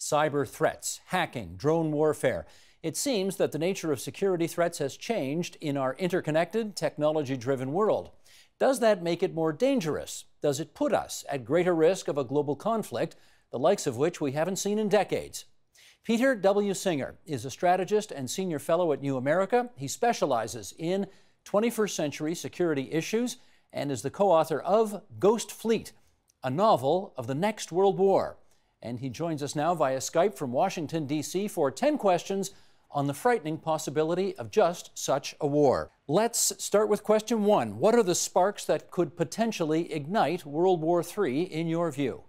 cyber threats, hacking, drone warfare. It seems that the nature of security threats has changed in our interconnected, technology driven world. Does that make it more dangerous? Does it put us at greater risk of a global conflict, the likes of which we haven't seen in decades? Peter W. Singer is a strategist and senior fellow at New America. He specializes in 21st century security issues and is the co author of Ghost Fleet, a novel of the next World War. And he joins us now via Skype from Washington, D.C. for 10 questions on the frightening possibility of just such a war. Let's start with question one What are the sparks that could potentially ignite World War III in your view?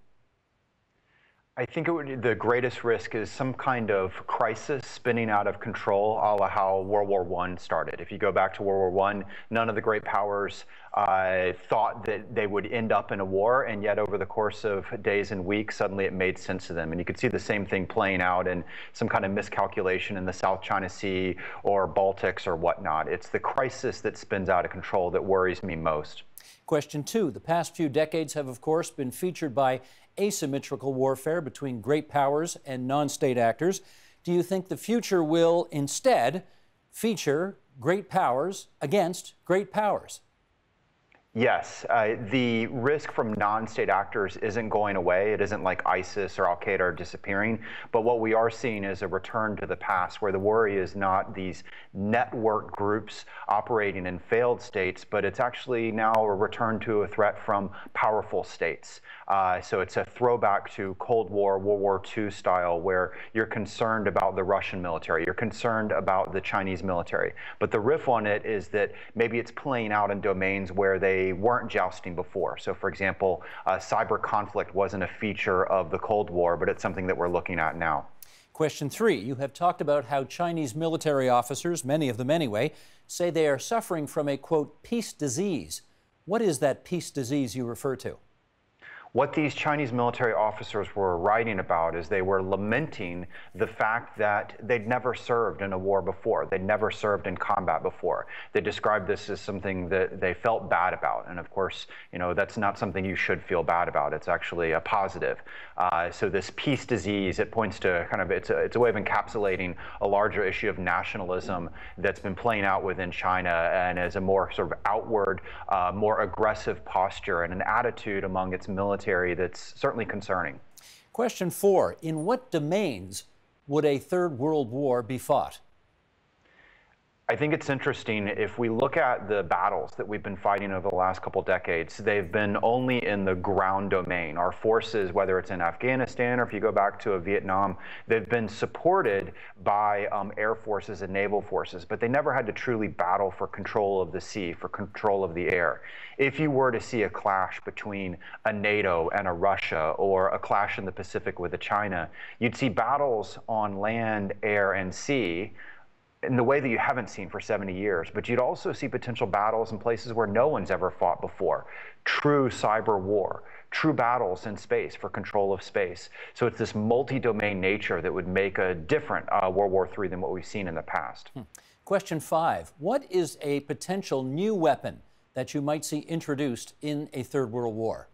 I think would, the greatest risk is some kind of crisis spinning out of control, a la how World War I started. If you go back to World War I, none of the great powers uh, thought that they would end up in a war, and yet over the course of days and weeks, suddenly it made sense to them. And you could see the same thing playing out in some kind of miscalculation in the South China Sea or Baltics or whatnot. It's the crisis that spins out of control that worries me most. Question two The past few decades have, of course, been featured by asymmetrical warfare between great powers and non state actors. Do you think the future will instead feature great powers against great powers? Yes, uh, the risk from non-state actors isn't going away. It isn't like ISIS or Al Qaeda are disappearing. But what we are seeing is a return to the past, where the worry is not these network groups operating in failed states, but it's actually now a return to a threat from powerful states. Uh, so it's a throwback to Cold War, World War II style, where you're concerned about the Russian military, you're concerned about the Chinese military. But the riff on it is that maybe it's playing out in domains where they weren't jousting before. So, for example, uh, cyber conflict wasn't a feature of the Cold War, but it's something that we're looking at now. Question three You have talked about how Chinese military officers, many of them anyway, say they are suffering from a quote, peace disease. What is that peace disease you refer to? What these Chinese military officers were writing about is they were lamenting the fact that they'd never served in a war before. They'd never served in combat before. They described this as something that they felt bad about. And of course, you know, that's not something you should feel bad about. It's actually a positive. Uh, so this peace disease, it points to kind of, it's a, it's a way of encapsulating a larger issue of nationalism that's been playing out within China and as a more sort of outward, uh, more aggressive posture and an attitude among its military military that's certainly concerning. Question four In what domains would a third world war be fought? I think it's interesting if we look at the battles that we've been fighting over the last couple decades, they've been only in the ground domain. Our forces, whether it's in Afghanistan or if you go back to Vietnam, they've been supported by um, air forces and naval forces, but they never had to truly battle for control of the sea, for control of the air. If you were to see a clash between a NATO and a Russia or a clash in the Pacific with a China, you'd see battles on land, air, and sea in the way that you haven't seen for 70 years, but you'd also see potential battles in places where no one's ever fought before. True cyber war, true battles in space for control of space. So it's this multi-domain nature that would make a different uh, World War III than what we've seen in the past. Hmm. Question five, what is a potential new weapon that you might see introduced in a third world war?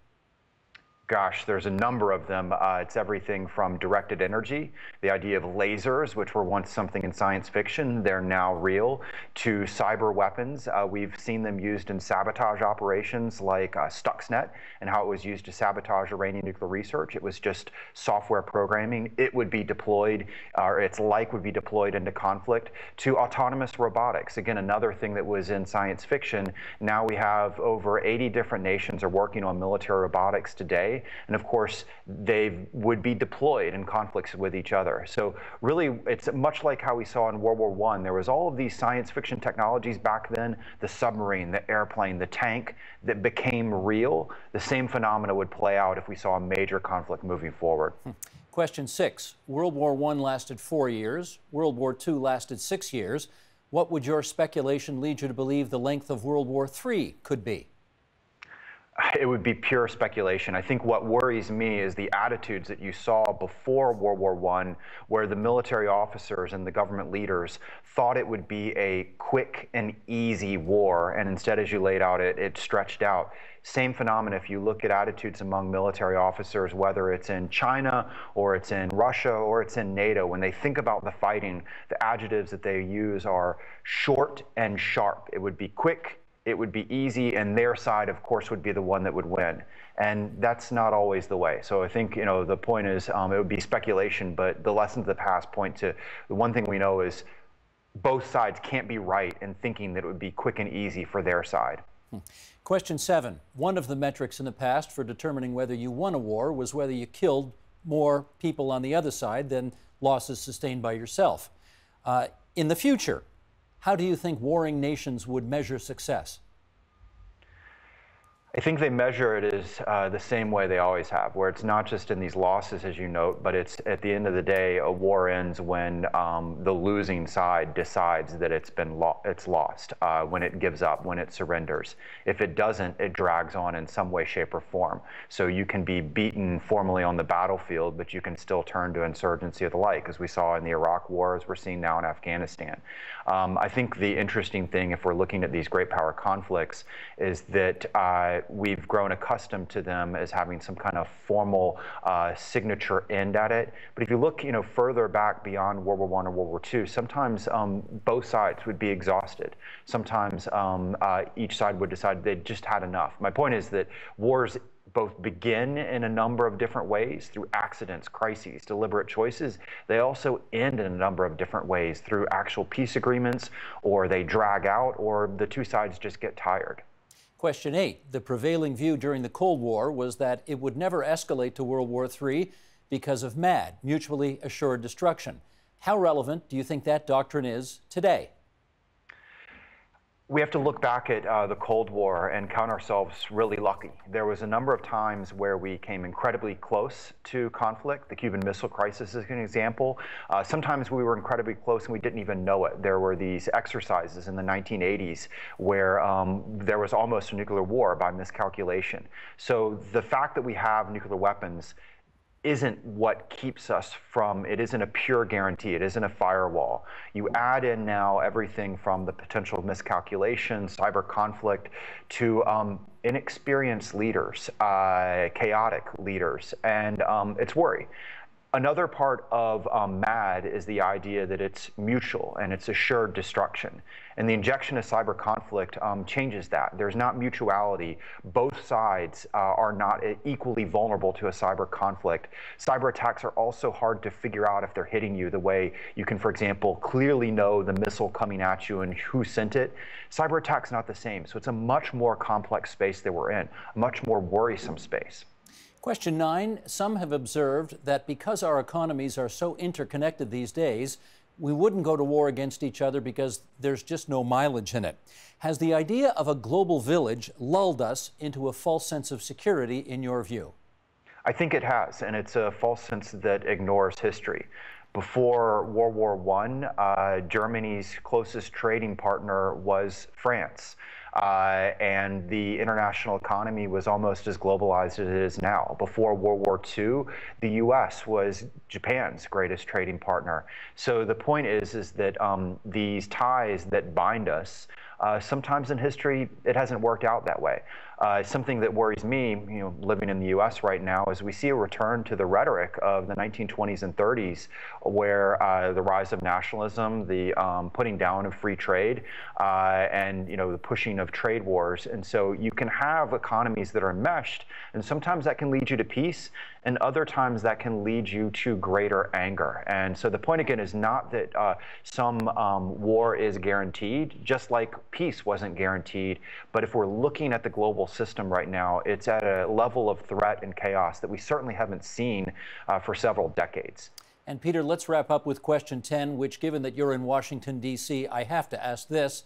Gosh, there's a number of them. Uh, it's everything from directed energy, the idea of lasers, which were once something in science fiction, they're now real, to cyber weapons. Uh, we've seen them used in sabotage operations like uh, Stuxnet and how it was used to sabotage Iranian nuclear research. It was just software programming. It would be deployed, or its like would be deployed into conflict, to autonomous robotics. Again, another thing that was in science fiction. Now we have over 80 different nations are working on military robotics today and of course, they would be deployed in conflicts with each other. So really, it's much like how we saw in World War I. There was all of these science fiction technologies back then, the submarine, the airplane, the tank, that became real. The same phenomena would play out if we saw a major conflict moving forward. Hmm. Question six. World War I lasted four years. World War II lasted six years. What would your speculation lead you to believe the length of World War III could be? it would be pure speculation. I think what worries me is the attitudes that you saw before World War I, where the military officers and the government leaders thought it would be a quick and easy war, and instead, as you laid out, it, it stretched out. Same phenomenon if you look at attitudes among military officers, whether it's in China or it's in Russia or it's in NATO. When they think about the fighting, the adjectives that they use are short and sharp. It would be quick it would be easy, and their side, of course, would be the one that would win. And that's not always the way. So I think you know the point is um, it would be speculation, but the lessons of the past point to the one thing we know is both sides can't be right in thinking that it would be quick and easy for their side. Hmm. Question seven. One of the metrics in the past for determining whether you won a war was whether you killed more people on the other side than losses sustained by yourself. Uh, in the future, how do you think warring nations would measure success? I think they measure it as uh, the same way they always have, where it's not just in these losses, as you note, but it's at the end of the day, a war ends when um, the losing side decides that it's been lo- it's lost, uh, when it gives up, when it surrenders. If it doesn't, it drags on in some way, shape, or form. So you can be beaten formally on the battlefield, but you can still turn to insurgency or the like, as we saw in the Iraq War, as we're seeing now in Afghanistan. Um, I think the interesting thing, if we're looking at these great power conflicts, is that. Uh, we've grown accustomed to them as having some kind of formal uh, signature end at it. But if you look, you know, further back beyond World War I or World War II, sometimes um, both sides would be exhausted. Sometimes um, uh, each side would decide they'd just had enough. My point is that wars both begin in a number of different ways through accidents, crises, deliberate choices. They also end in a number of different ways through actual peace agreements, or they drag out, or the two sides just get tired. Question eight The prevailing view during the Cold War was that it would never escalate to World War III because of MAD, mutually assured destruction. How relevant do you think that doctrine is today? We have to look back at uh, the Cold War and count ourselves really lucky. There was a number of times where we came incredibly close to conflict. The Cuban Missile Crisis is an example. Uh, sometimes we were incredibly close and we didn't even know it. There were these exercises in the 1980s where um, there was almost a nuclear war by miscalculation. So the fact that we have nuclear weapons isn't what keeps us from, it isn't a pure guarantee, it isn't a firewall. You add in now everything from the potential miscalculation, cyber conflict, to um, inexperienced leaders, uh, chaotic leaders, and um, it's worry. Another part of um, MAD is the idea that it's mutual and it's assured destruction. And the injection of cyber conflict um, changes that. There's not mutuality. Both sides uh, are not equally vulnerable to a cyber conflict. Cyber attacks are also hard to figure out if they're hitting you the way you can, for example, clearly know the missile coming at you and who sent it. Cyber attacks not the same. So it's a much more complex space that we're in, a much more worrisome space. Question nine Some have observed that because our economies are so interconnected these days, we wouldn't go to war against each other because there's just no mileage in it. Has the idea of a global village lulled us into a false sense of security, in your view? I think it has, and it's a false sense that ignores history. Before World War I, uh, Germany's closest trading partner was France. Uh, and the international economy was almost as globalized as it is now. Before World War II, the U.S. was Japan's greatest trading partner. So the point is, is that um, these ties that bind us uh, sometimes in history, it hasn't worked out that way. Uh, something that worries me, you know, living in the U.S. right now, is we see a return to the rhetoric of the 1920s and 30s, where uh, the rise of nationalism, the um, putting down of free trade, uh, and you know the pushing of trade wars. And so you can have economies that are meshed, and sometimes that can lead you to peace, and other times that can lead you to greater anger. And so the point again is not that uh, some um, war is guaranteed, just like peace wasn't guaranteed. But if we're looking at the global system right now, it's at a level of threat and chaos that we certainly haven't seen uh, for several decades. And Peter, let's wrap up with question 10, which, given that you're in Washington, D.C., I have to ask this.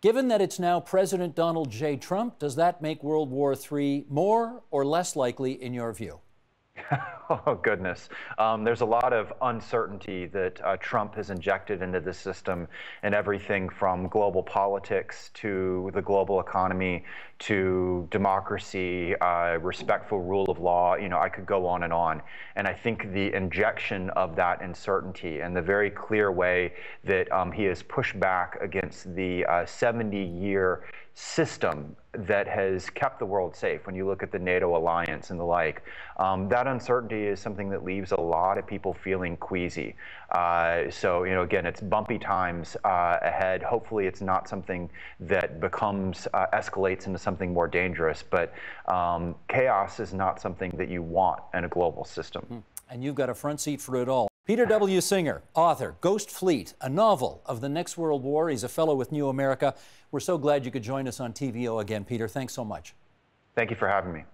Given that it's now President Donald J. Trump, does that make World War III more or less likely in your view? oh, goodness. Um, there's a lot of uncertainty that uh, Trump has injected into the system and everything from global politics to the global economy to democracy, uh, respectful rule of law. You know, I could go on and on. And I think the injection of that uncertainty and the very clear way that um, he has pushed back against the 70 uh, year system that has kept the world safe. When you look at the NATO alliance and the like, um, that uncertainty is something that leaves a lot of people feeling queasy. Uh, so, you know, again, it's bumpy times uh, ahead. Hopefully, it's not something that becomes uh, escalates into something more dangerous. But um, chaos is not something that you want in a global system. Hmm. And you've got a front seat for it all. Peter W. Singer, author, Ghost Fleet, a novel of the next world war. He's a fellow with New America. We're so glad you could join us on TVO again, Peter. Thanks so much. Thank you for having me.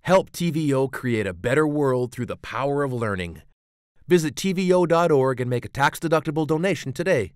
Help TVO create a better world through the power of learning. Visit TVO.org and make a tax deductible donation today.